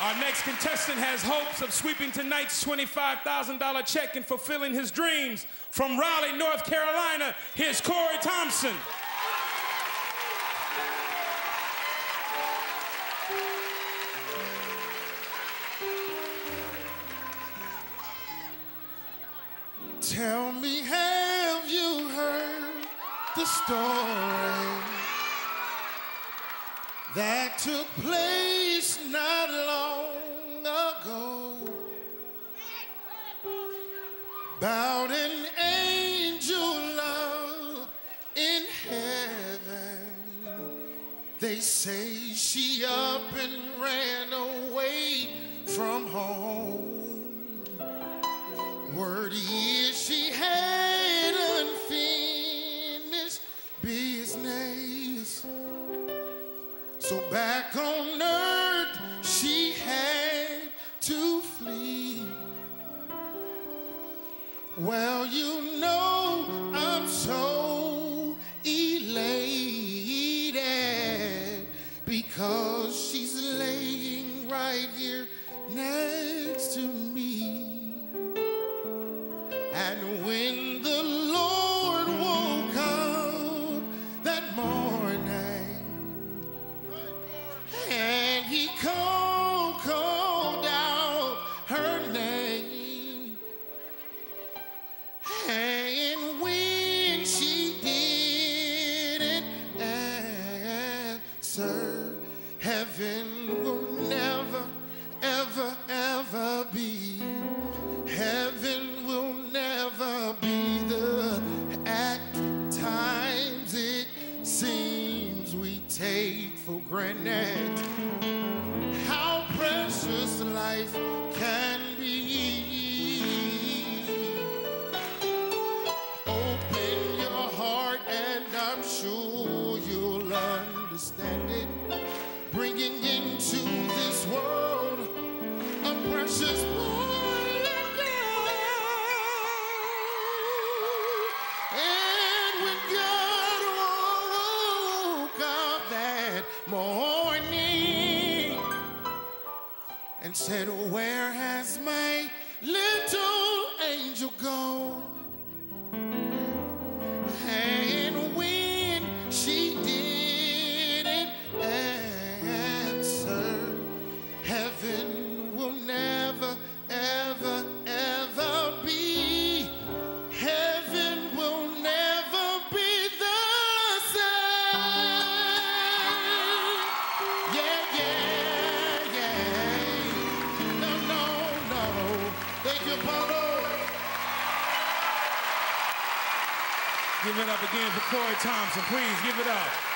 Our next contestant has hopes of sweeping tonight's $25,000 check and fulfilling his dreams. From Raleigh, North Carolina, here's Corey Thompson. Tell me, have you heard the story that took place not about an angel love in heaven? They say she up and ran away from home. Word is Well, you know heaven will never, ever, ever be. Heaven will never be the at times it seems we take for granted how precious life can be. Open your heart and I'm sure you'll understand and said, Where has my little angel gone? Thank you. Give it up again for Corey Thompson. Please give it up.